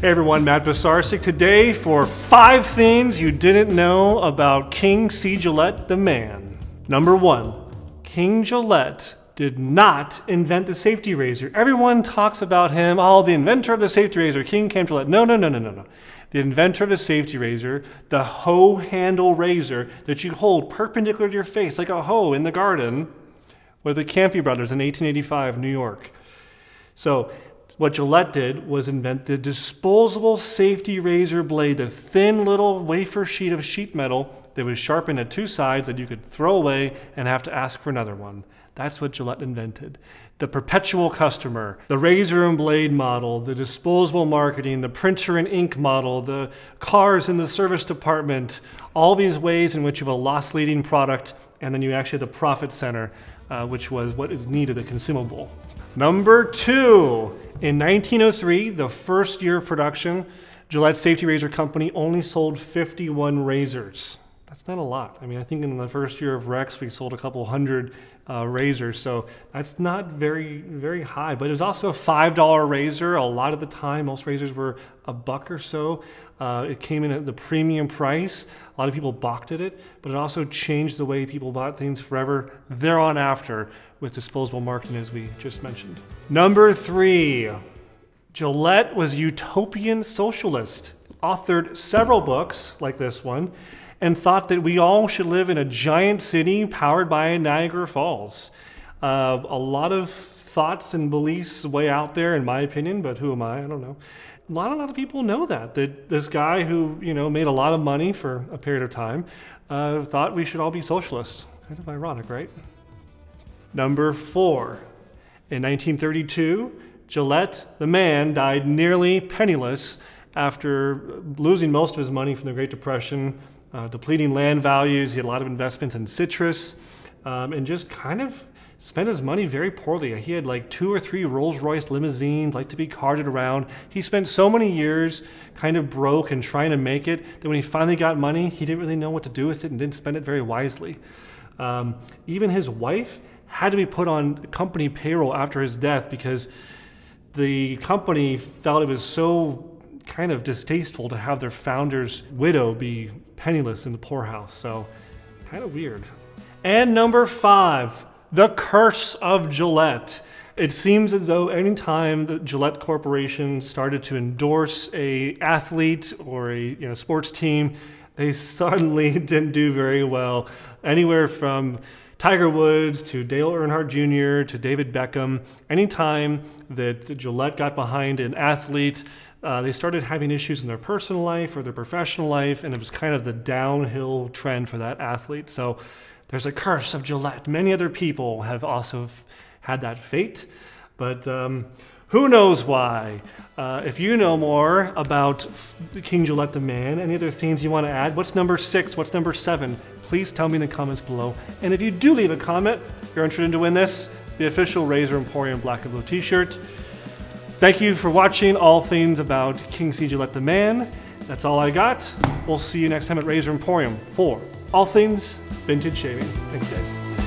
Hey everyone, Matt Pisarcik today for five things you didn't know about King C. Gillette the man. Number one, King Gillette did not invent the safety razor. Everyone talks about him, oh, the inventor of the safety razor, King Camp Gillette. No, no, no, no, no, no. The inventor of the safety razor, the hoe handle razor that you hold perpendicular to your face like a hoe in the garden, were the Kampfe brothers in 1885, New York. So what Gillette did was invent the disposable safety razor blade, the thin little wafer sheet of sheet metal that was sharpened at two sides that you could throw away and have to ask for another one. That's what Gillette invented. The perpetual customer, the razor and blade model, the disposable marketing, the printer and ink model, the cars in the service department, all these ways in which you have a loss leading product and then you actually have the profit center, uh, which was what is needed, a consumable. Number two, in 1903, the first year of production, Gillette Safety Razor Company only sold 51 razors. That's not a lot. I mean, I think in the first year of Rex, we sold a couple hundred uh, razors, so that's not very, very high. But it was also a $5 razor. A lot of the time, most razors were a buck or so. Uh, it came in at the premium price. A lot of people balked at it, but it also changed the way people bought things forever thereon after with disposable marketing, as we just mentioned. Number three, Gillette was utopian socialist, authored several books like this one, and thought that we all should live in a giant city powered by Niagara Falls. Uh, a lot of thoughts and beliefs way out there, in my opinion, but who am I? I don't know Not a lot of people know that that this guy who you know made a lot of money for a period of time uh, thought we should all be socialists. Kind of ironic, right? Number four, in 1932, Gillette, the man, died nearly penniless after losing most of his money from the Great Depression, uh, depleting land values. He had a lot of investments in citrus, um, and just kind of spent his money very poorly. He had like two or three Rolls Royce limousines, like to be carted around. He spent so many years kind of broke and trying to make it that when he finally got money, he didn't really know what to do with it and didn't spend it very wisely. Um, even his wife had to be put on company payroll after his death because the company felt it was so kind of distasteful to have their founder's widow be penniless in the poorhouse. So, kind of weird. And number five, the curse of Gillette. It seems as though anytime the Gillette Corporation started to endorse a athlete or a you know, sports team, they suddenly didn't do very well. Anywhere from Tiger Woods to Dale Earnhardt Jr. to David Beckham, anytime that Gillette got behind an athlete, uh, they started having issues in their personal life or their professional life, and it was kind of the downhill trend for that athlete. So there's a curse of Gillette. Many other people have also had that fate, but um, who knows why? Uh, if you know more about the King Gillette the man, any other things you want to add, what's number six? What's number seven? Please tell me in the comments below. And if you do leave a comment, you're interested to win this, the official Razor Emporium Black and Blue t-shirt. Thank you for watching all things about King C. Gillette the man. That's all I got. We'll see you next time at Razor Emporium for all things vintage shaving. Thanks, guys.